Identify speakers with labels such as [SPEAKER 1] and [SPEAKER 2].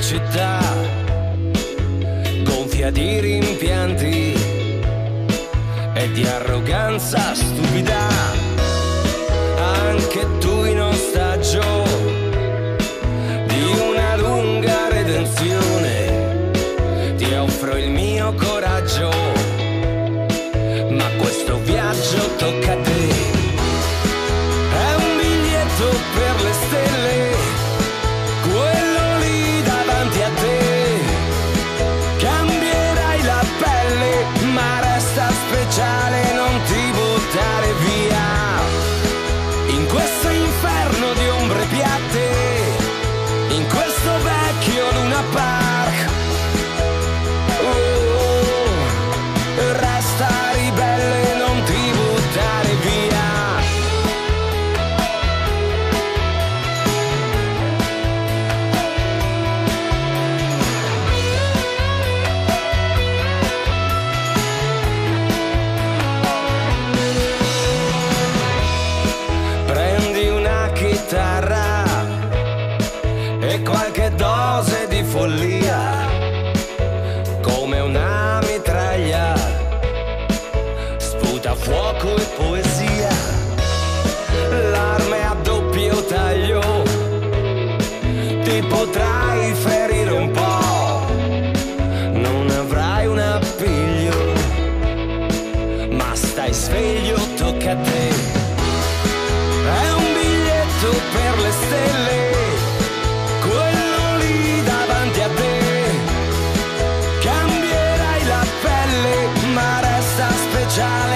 [SPEAKER 1] città, gonfia di rimpianti e di arroganza stupida. Anche tu in ostaggio di una lunga redenzione, ti offro il mio coraggio, speciale, non ti buttare via. In questo inferno di ombre piatte, stai sveglio, tocca a te. È un biglietto per le stelle, quello lì davanti a te. Cambierai la pelle, ma resta speciale,